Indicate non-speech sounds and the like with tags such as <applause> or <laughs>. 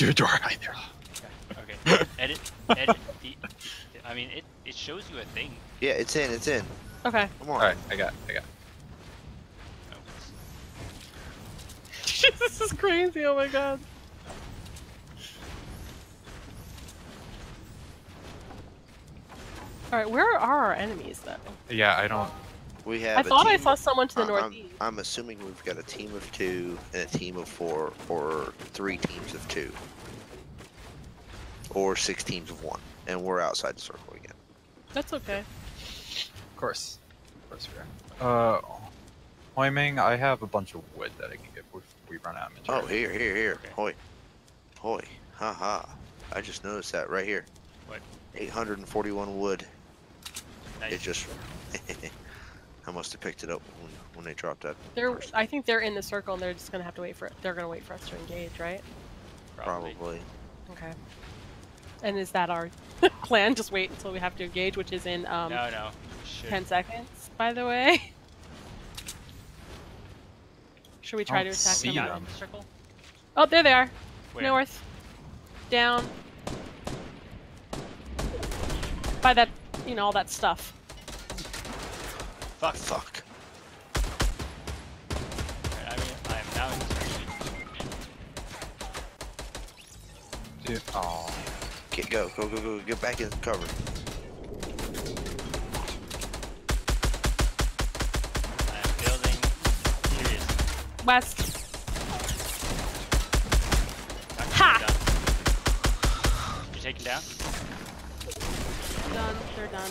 Do a door either. Okay. Edit. Edit. <laughs> The, I mean, it it shows you a thing. Yeah, it's in. It's in. Okay. Come on. Alright, I got I got Oh, <laughs> this is crazy. Oh my god. All right, where are our enemies though? Yeah, I don't We have. I a thought I saw someone to the I- I'm- northeast. I'm, assuming we've got a team of two and a team of four, or three teams of two, or six teams of one, and we're outside the circle again. That's okay. of course. Of course we are. Uh Hoiming, I have a bunch of wood that I can give if we run out of material. Oh, here, here, here. Okay. Hoi. Hoi. Ha ha. I just noticed that right here. What? 841 wood. nice. It just. <laughs> I must have picked it up when, when they dropped that. They're. first. I think they're in the circle, and they're just gonna have to wait for it. They're gonna wait for us to engage, right? Probably. Probably. Okay. And is that our <laughs> plan? Just wait until we have to engage, which is in um No, no. Should. 10 seconds, by the way. <laughs> Should we try to attack them? Them. in the circle. Oh, there they are. Where? North. Down. By that, you know, all that stuff. Fuck. Fuck. Alright, I mean, I am now in the circle. Dude, oh. Get go, go, go, go, get back in cover. I am building. Here it is. West. Ha! Did you take him down? Done. They're done.